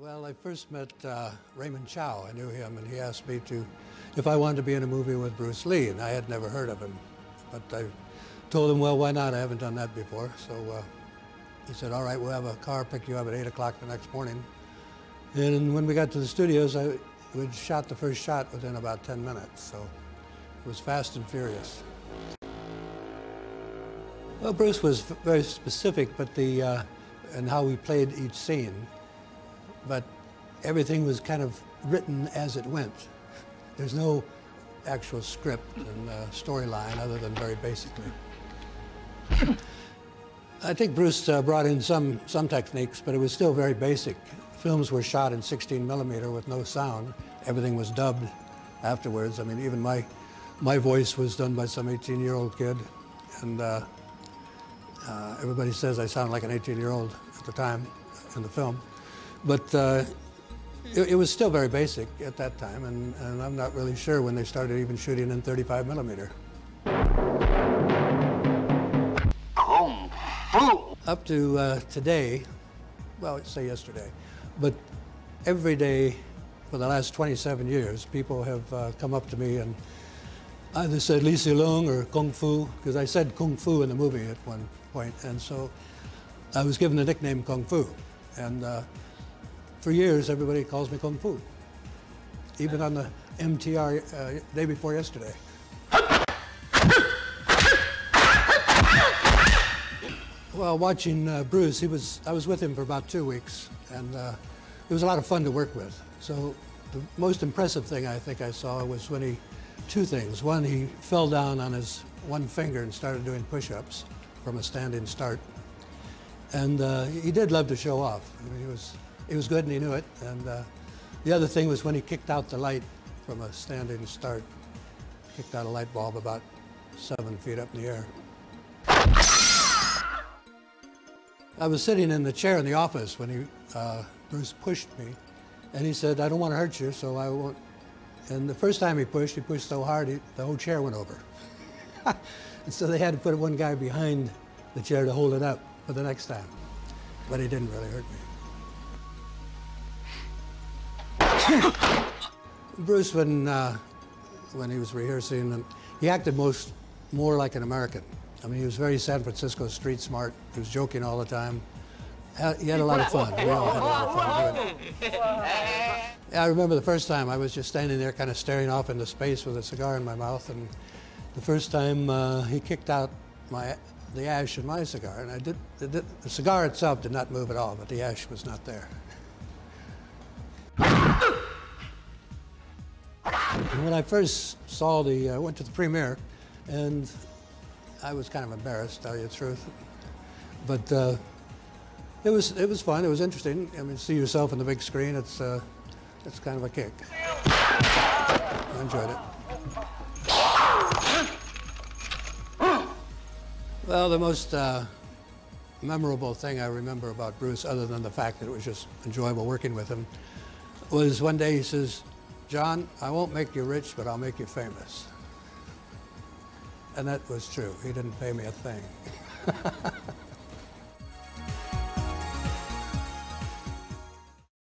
Well, I first met uh, Raymond Chow. I knew him, and he asked me to, if I wanted to be in a movie with Bruce Lee, and I had never heard of him. But I told him, well, why not? I haven't done that before. So uh, he said, all right, we'll have a car pick you up at 8 o'clock the next morning. And when we got to the studios, I we shot the first shot within about 10 minutes. So it was fast and furious. Well, Bruce was very specific, but the uh, and how we played each scene, but everything was kind of written as it went. There's no actual script and uh, storyline other than very basically. I think Bruce uh, brought in some some techniques, but it was still very basic. Films were shot in 16 millimeter with no sound. Everything was dubbed afterwards. I mean, even my my voice was done by some 18-year-old kid, and uh, uh, everybody says I sound like an 18-year-old at the time in the film, but uh, it, it, was still very basic at that time, and, and, I'm not really sure when they started even shooting in 35 millimeter. Up to uh, today, well, say yesterday, but every day for the last 27 years, people have uh, come up to me and either said Lee Siu-lung or Kung Fu, because I said Kung Fu in the movie at one point, and so I was given the nickname Kung Fu. And uh, for years, everybody calls me Kung Fu, even on the MTR uh, day before yesterday. Well, watching uh, Bruce, he was, I was with him for about two weeks, and uh, it was a lot of fun to work with. So the most impressive thing I think I saw was when he, two things. One, he fell down on his one finger and started doing push-ups from a standing start. And uh, he did love to show off. I mean, he was, he was good and he knew it. And uh, the other thing was when he kicked out the light from a standing start, kicked out a light bulb about seven feet up in the air. I was sitting in the chair in the office when he, uh, Bruce pushed me, and he said, I don't want to hurt you, so I won't. And the first time he pushed, he pushed so hard, he, the whole chair went over. and so they had to put one guy behind the chair to hold it up for the next time. But he didn't really hurt me. Bruce, when, uh, when he was rehearsing, he acted most more like an American. I mean, he was very San Francisco street smart. He was joking all the time. He had a lot of fun. We all had a lot of fun doing it. I remember the first time I was just standing there kind of staring off into space with a cigar in my mouth, and the first time uh, he kicked out my the ash in my cigar, and I did, the cigar itself did not move at all, but the ash was not there. When I first saw the, I uh, went to the premiere, and I was kind of embarrassed, to tell you the truth. But uh, it was it was fun. It was interesting. I mean, see yourself on the big screen. It's uh, it's kind of a kick. I enjoyed it. Well, the most uh, memorable thing I remember about Bruce, other than the fact that it was just enjoyable working with him, was one day he says, "Jon, I won't make you rich, but I'll make you famous." And that was true. He didn't pay me a thing.